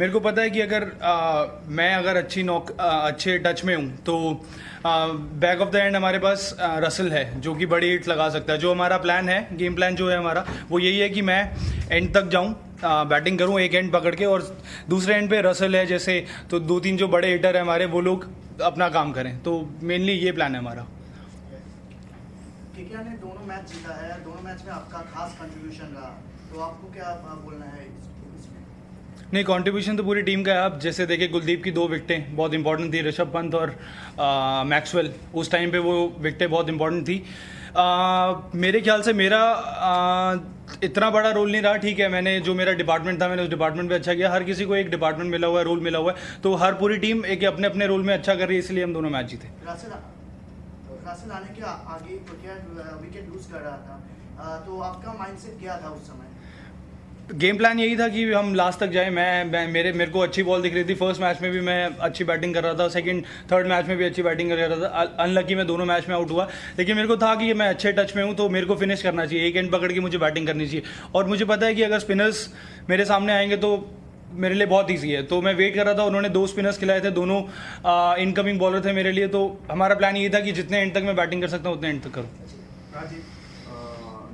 मेरे को पता है कि अगर आ, मैं अगर अच्छी नौक आ, अच्छे टच में हूँ तो बैक ऑफ़ द एंड हमारे पास आ, रसल है जो कि बड़ी हिट लगा सकता है। जो हमारा प्लान है गेम प्लान जो है हमारा वो यही है कि मैं एंड तक जाऊँ बैटिंग करूँ एक एंड पकड़ के और दूसरे एंड पे रसल है जैसे तो दो तीन जो बड़े हिटर है हमारे वो लोग अपना काम करें। तो मेनली ये प्लान है हमारा। ने दोनों मैच जीता है दोनों मैच में आपका खास कंट्रीब्यूशन रहा। तो आपको क्या बोलना है नहीं कंट्रीब्यूशन तो पूरी टीम का है। आप जैसे देखे कुलदीप की दो विकटें बहुत इंपॉर्टेंट थी ऋषभ पंत और मैक्सवेल। उस टाइम पे वो विकटें बहुत इंपॉर्टेंट थी। आ, मेरे ख्याल से मेरा आ, इतना बड़ा रोल नहीं रहा। ठीक है मैंने जो मेरा डिपार्टमेंट था मैंने उस डिपार्टमेंट में अच्छा किया। हर किसी को एक डिपार्टमेंट मिला हुआ है रोल मिला हुआ है। तो हर पूरी टीम एक अपने अपने रोल में अच्छा कर रही है इसलिए हम दोनों मैच जीते। रासिल आने के आगे विकेट लूज कर रहा था। तो आपका माइंडसेट क्या था उस समय? गेम प्लान यही था कि हम लास्ट तक जाए। मैं, मैं मेरे मेरे को अच्छी बॉल दिख रही थी। फ़र्स्ट मैच में भी मैं अच्छी बैटिंग कर रहा था। सेकंड थर्ड मैच में भी अच्छी बैटिंग कर रहा था। अनलकी मैं दोनों मैच में आउट हुआ। लेकिन मेरे को था कि मैं अच्छे टच में हूँ तो मेरे को फिनिश करना चाहिए। एक एंड पकड़ के मुझे बैटिंग करनी चाहिए। और मुझे पता है कि अगर स्पिनर्स मेरे सामने आएँगे तो मेरे लिए बहुत ईजी है। तो मैं वेट कर रहा था। उन्होंने दो स्पिनर्स खिलाए थे। दोनों इनकमिंग बॉलर थे मेरे लिए। तो हमारा प्लान यही था कि जितने एंड तक मैं बैटिंग कर सकता हूँ उतने एंड तक करूँ राजीव अ,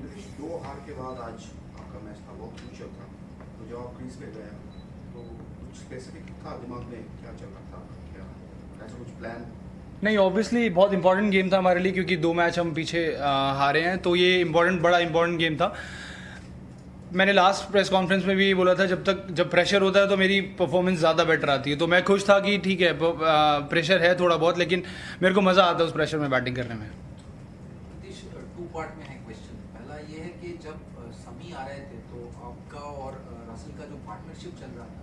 नीतीश दो हार के बाद आज आपका मैच था बहुत क्रूशियल था तो जब क्रीज तो कुछ स्पेसिफिक था दिमाग में क्या चल रहा था, क्या? ऐसा कुछ प्लान नहीं ऑब्वियसली बहुत इंपॉर्टेंट गेम था हमारे लिए क्योंकि दो मैच हम पीछे हारे हैं तो ये इंपॉर्टेंट बड़ा इंपॉर्टेंट गेम था। मैंने लास्ट प्रेस कॉन्फ्रेंस में भी बोला था, जब तक, जब प्रेशर होता है तो मेरी परफॉर्मेंस ज़्यादा बेटर आती है। तो मैं खुश था कि ठीक है प्रेशर है थोड़ा बहुत, लेकिन मेरे को मज़ा आता है उस प्रेशर में बैटिंग करने में। टू पार्ट में है क्वेश्चन पहला ये है कि जब समी आ रहे थे तो आपका और रसल का जो पार्टनरशिप चल रहा था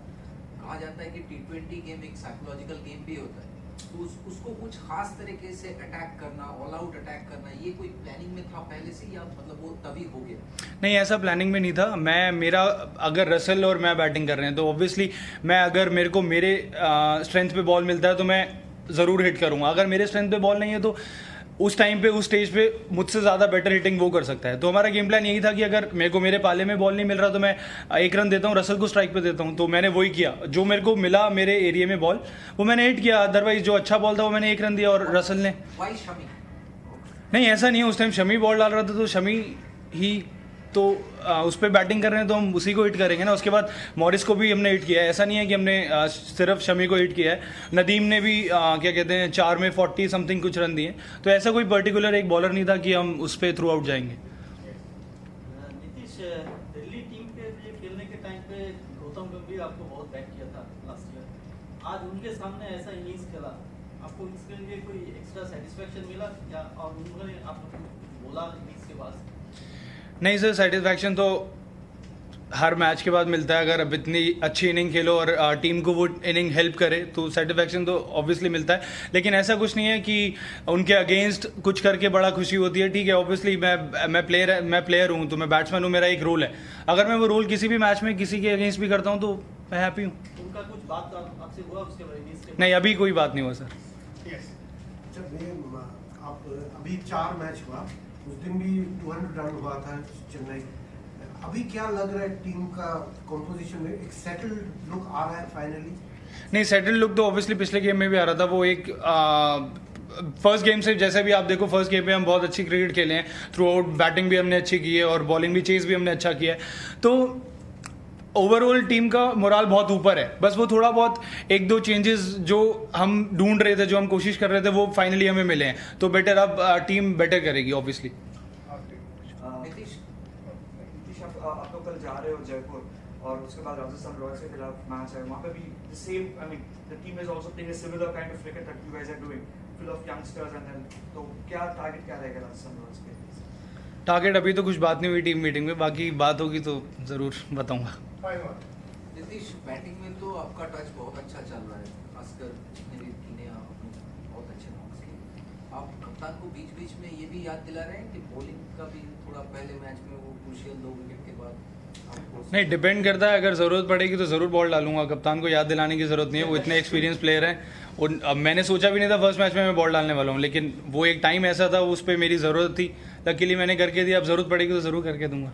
कहा जाता है कि टी ट्वेंटी गेम एक साइकोलॉजिकल गेम भी होता है. तो उस, उसको कुछ खास तरीके से अटैक करना ऑल आउट अटैक करना ये कोई प्लानिंग में था पहले से या मतलब वो तभी हो गया? नहीं ऐसा प्लानिंग में नहीं था. मैं मेरा अगर रसल और मैं बैटिंग कर रहे हैं तो ऑब्वियसली मैं अगर मेरे को मेरे स्ट्रेंथ पे बॉल मिलता है तो मैं ज़रूर हिट करूँगा. अगर मेरे स्ट्रेंथ पे बॉल नहीं है तो उस टाइम पे उस स्टेज पे मुझसे ज़्यादा बेटर हिटिंग वो कर सकता है। तो हमारा गेम प्लान यही था कि अगर मेरे को मेरे पाले में बॉल नहीं मिल रहा तो मैं एक रन देता हूँ रसल को स्ट्राइक पे देता हूँ। तो मैंने वही किया। जो मेरे को मिला मेरे एरिया में बॉल वो मैंने हिट किया। अदरवाइज़ जो अच्छा बॉल था वो मैंने एक रन दिया और रसल ने। नहीं ऐसा नहीं है। उस टाइम शमी बॉल डाल रहा था तो शमी ही तो उस पर बैटिंग कर रहे हैं तो हम उसी को हिट करेंगे ना। उसके बाद मॉरिस को भी हमने हिट किया है। ऐसा नहीं है कि हमने सिर्फ़ शमी को हिट किया है। नदीम ने भी क्या कहते हैं, चार में फोर्टी समथिंग कुछ रन दिए। तो ऐसा कोई पर्टिकुलर एक बॉलर नहीं था कि हम उस पर थ्रू आउट जाएँगे। आज उनके सामने ऐसा इनिंग्स खेला। आपको इसके लिए कोई एक्स्ट्रा सेटिस्फेक्शन मिला? क्या और उन्होंने आपको बोला इनिंग्स के बाद? नहीं सर सेटिस्फैक्शन तो हर मैच के बाद मिलता है। अगर अब इतनी अच्छी इनिंग खेलो और टीम को वो इनिंग हेल्प करे तो सेटिस्फैक्शन तो ऑब्वियसली मिलता है। लेकिन ऐसा कुछ नहीं है कि उनके अगेंस्ट कुछ करके बड़ा खुशी होती है। ठीक है ऑब्वियसली मैं मैं प्लेयर मैं प्लेयर हूँ तो मैं बैट्समैन हूँ मेरा एक रोल है। अगर मैं वो रोल किसी भी मैच में किसी के अगेंस्ट भी करता हूँ तो मैं हैप्पी हूँ। उनका कुछ बात आप- आपसे हुआ उसके बाद इनिंग्स के नहीं अभी कोई बात नहीं हुआ सर। जब आप अभी चार मैच हुआ। उस दिन भी 200 रन हुआ था चेन्नई। अभी क्या लग रहा है टीम का कॉम्पोजिशन में? एक सेटल्ड लुक आ रहा है फाइनली नहीं सेटल्ड लुक तो ऑब्वियसली पिछले गेम में भी आ रहा था। वो एक फ़र्स्ट गेम से जैसे भी आप देखो फ़र्स्ट गेम में हम बहुत अच्छी क्रिकेट खेले हैं। थ्रू आउट बैटिंग भी हमने अच्छी की है और बॉलिंग भी चेज भी हमने अच्छा किया है। तो ओवरऑल टीम का मोराल बहुत ऊपर है। बस वो थोड़ा बहुत एक दो चेंजेस जो हम ढूंढ रहे थे जो हम कोशिश कर रहे थे वो फाइनली हमें मिले हैं। तो बेटर अब टीम बेटर करेगी ऑब्वियसली नीतीश नीतीश आप आप लोग कल जा रहे हो जयपुर और उसके बाद राजस्थान रॉयल्स के खिलाफ मैच है। वहाँ पे भी the same I mean the team is also playing a similar kind of cricket that you guys are doing full of youngsters and then तो क्या टारगेट क्या रहेगा राजस्थान रॉयल्स के? टारगेट अभी तो कुछ बात नहीं हुई टीम मीटिंग में बाकी बात होगी तो ज़रूर बताऊँगा। नीतीश बैटिंग में तो आपका टच बहुत अच्छा चल रहा है खासकर जितने भी टीमें बहुत अच्छे किए। आप कप्तान को बीच बीच में ये भी याद दिला रहे हैं कि बॉलिंग का भी थोड़ा पहले मैच में वो क्रूशियल दो विकेट के बाद नहीं डिपेंड करता है अगर ज़रूरत पड़ेगी तो ज़रूर बॉल डालूँगा। कप्तान को याद दिलाने की ज़रूरत नहीं है वो इतने एक्सपीरियंस प्लेयर हैं। और अब मैंने सोचा भी नहीं था फ़र्स्ट मैच में मैं बॉल डालने वाला हूँ लेकिन वो एक टाइम ऐसा था उस पर मेरी ज़रूरत थी। लकीली मैंने करके दी अब ज़रूरत पड़ेगी तो ज़रूर करके दूँगा।